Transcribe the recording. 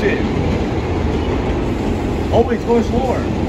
shit. Always going slower.